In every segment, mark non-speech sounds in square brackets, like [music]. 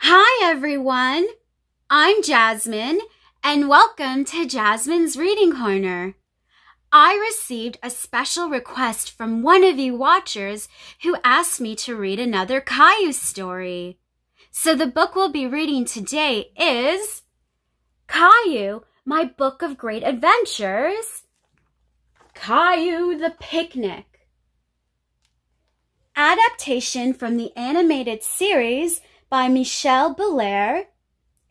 Hi, everyone. I'm Jasmine, and welcome to Jasmine's Reading Corner. I received a special request from one of you watchers who asked me to read another Caillou story. So the book we'll be reading today is Caillou, My Book of Great Adventures. Caillou the Picnic. Adaptation from the animated series by Michel Belair.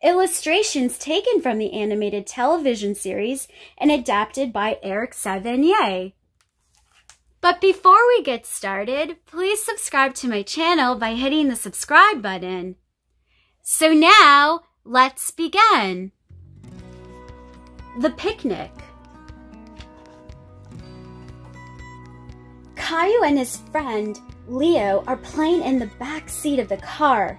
Illustrations taken from the animated television series and adapted by Eric Sevigny. But before we get started, please subscribe to my channel by hitting the subscribe button. So now, let's begin. The Picnic Caillou and his friend, Leo, are playing in the back seat of the car.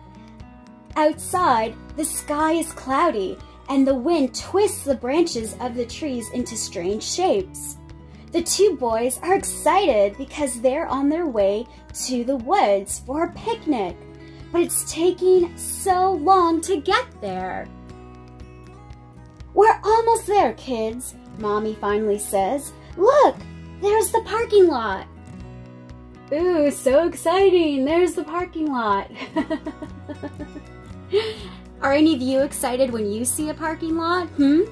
Outside, the sky is cloudy and the wind twists the branches of the trees into strange shapes. The two boys are excited because they're on their way to the woods for a picnic, but it's taking so long to get there. We're almost there, kids, Mommy finally says. Look, there's the parking lot. Ooh, so exciting. There's the parking lot. [laughs] [laughs] Are any of you excited when you see a parking lot? Hmm?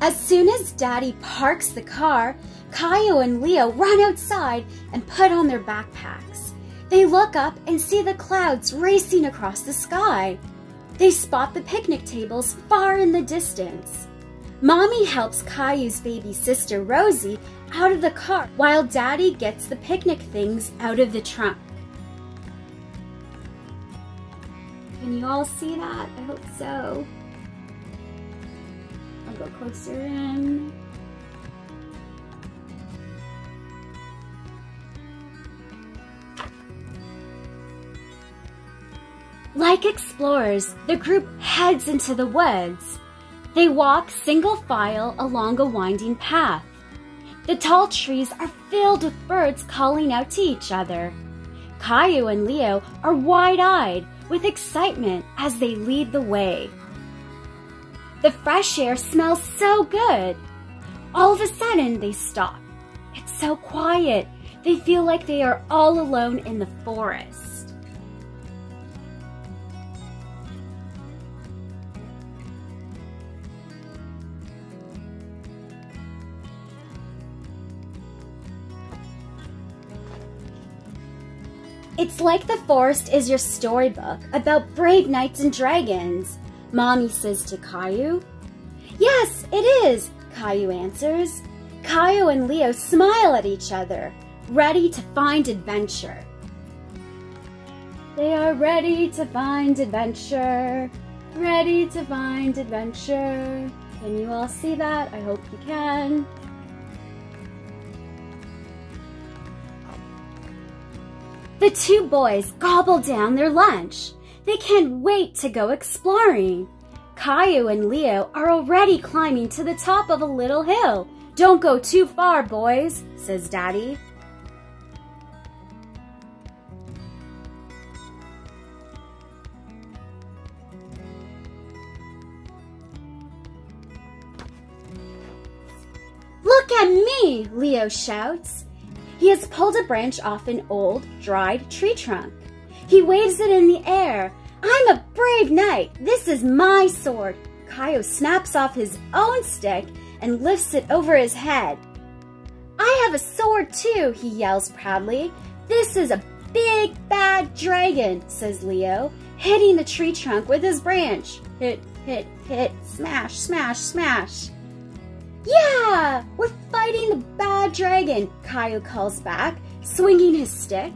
As soon as Daddy parks the car, Caillou and Leo run outside and put on their backpacks. They look up and see the clouds racing across the sky. They spot the picnic tables far in the distance. Mommy helps Caillou's baby sister Rosie out of the car while Daddy gets the picnic things out of the trunk. Can you all see that? I hope so. I'll go closer in. Like explorers, the group heads into the woods. They walk single file along a winding path. The tall trees are filled with birds calling out to each other. Caillou and Leo are wide-eyed with excitement as they lead the way. The fresh air smells so good. All of a sudden, they stop. It's so quiet. They feel like they are all alone in the forest. It's like the forest is your storybook about brave knights and dragons, Mommy says to Caillou. Yes, it is, Caillou answers. Caillou and Leo smile at each other, ready to find adventure. They are ready to find adventure, ready to find adventure. Can you all see that? I hope you can. The two boys gobble down their lunch. They can't wait to go exploring. Caillou and Leo are already climbing to the top of a little hill. Don't go too far, boys, says Daddy. Look at me, Leo shouts. He has pulled a branch off an old, dried tree trunk. He waves it in the air. I'm a brave knight. This is my sword. Caillou snaps off his own stick and lifts it over his head. I have a sword too, he yells proudly. This is a big bad dragon, says Leo, hitting the tree trunk with his branch. Hit, hit, hit, smash, smash, smash. Yeah, we're fighting the bad dragon, Caillou calls back, swinging his stick.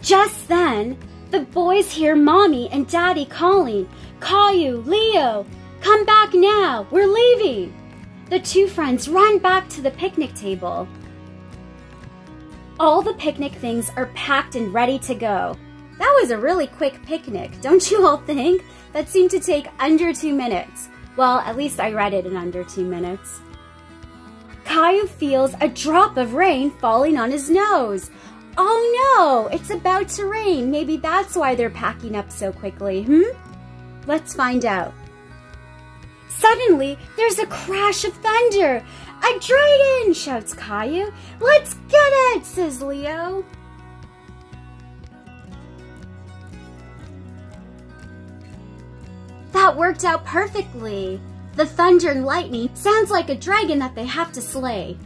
Just then, the boys hear Mommy and Daddy calling, Caillou, Leo, Come back now! We're leaving! The two friends run back to the picnic table. All the picnic things are packed and ready to go. That was a really quick picnic, don't you all think? That seemed to take under two minutes. Well, at least I read it in under two minutes. Caillou feels a drop of rain falling on his nose. Oh no, it's about to rain. Maybe that's why they're packing up so quickly, hmm? Let's find out. Suddenly, there's a crash of thunder. A dragon, shouts Caillou. Let's get it, says Leo. That worked out perfectly. The thunder and lightning sounds like a dragon that they have to slay.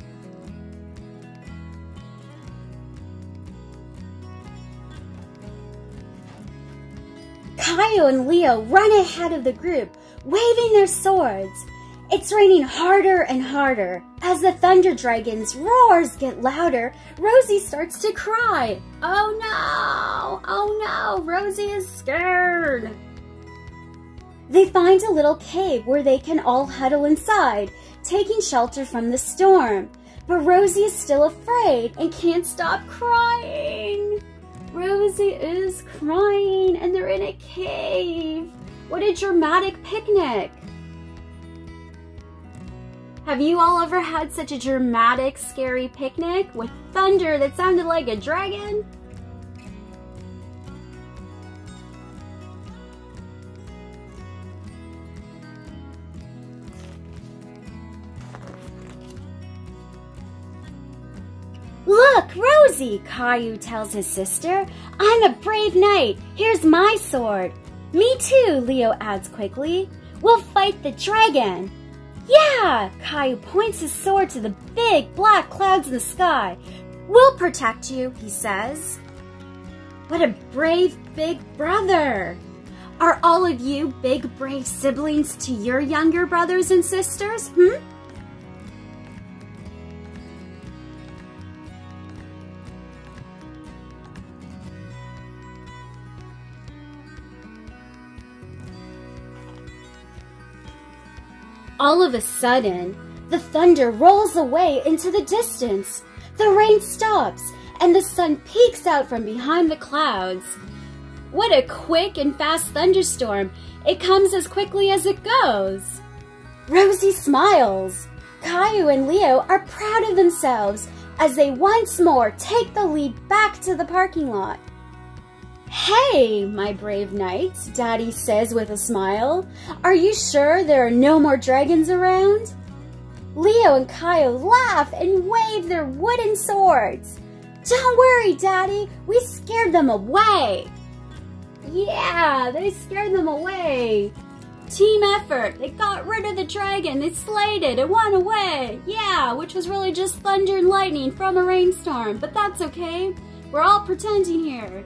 Caillou and Leo run ahead of the group, waving their swords. It's raining harder and harder. As the thunder dragon's roars get louder, Rosie starts to cry. Oh no! Oh no! Rosie is scared. They find a little cave where they can all huddle inside, taking shelter from the storm. But Rosie is still afraid and can't stop crying. Rosie is crying and they're in a cave. What a dramatic picnic. Have you all ever had such a dramatic, scary picnic with thunder that sounded like a dragon? Look, Rosie, Caillou tells his sister. I'm a brave knight. Here's my sword. Me too, Leo adds quickly. We'll fight the dragon. Yeah, Caillou points his sword to the big black clouds in the sky. We'll protect you, he says. What a brave big brother. Are all of you big brave siblings to your younger brothers and sisters, hmm? All of a sudden, the thunder rolls away into the distance. The rain stops, and the sun peeks out from behind the clouds. What a quick and fast thunderstorm. It comes as quickly as it goes. Rosie smiles. Caillou and Leo are proud of themselves as they once more take the lead back to the parking lot. Hey, my brave knights, Daddy says with a smile. Are you sure there are no more dragons around? Leo and Caillou laugh and wave their wooden swords. Don't worry, Daddy, we scared them away. Yeah, they scared them away. Team effort. They got rid of the dragon. They slayed it. It went away. Yeah, which was really just thunder and lightning from a rainstorm. But that's okay. We're all pretending here.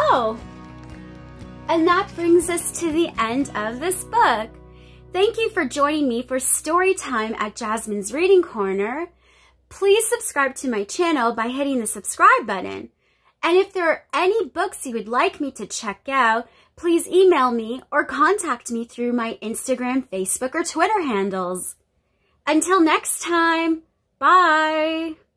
Oh, and that brings us to the end of this book. Thank you for joining me for story time at Jasmine's Reading Corner. Please subscribe to my channel by hitting the subscribe button. And if there are any books you would like me to check out, please email me or contact me through my Instagram, Facebook, or Twitter handles. Until next time, bye!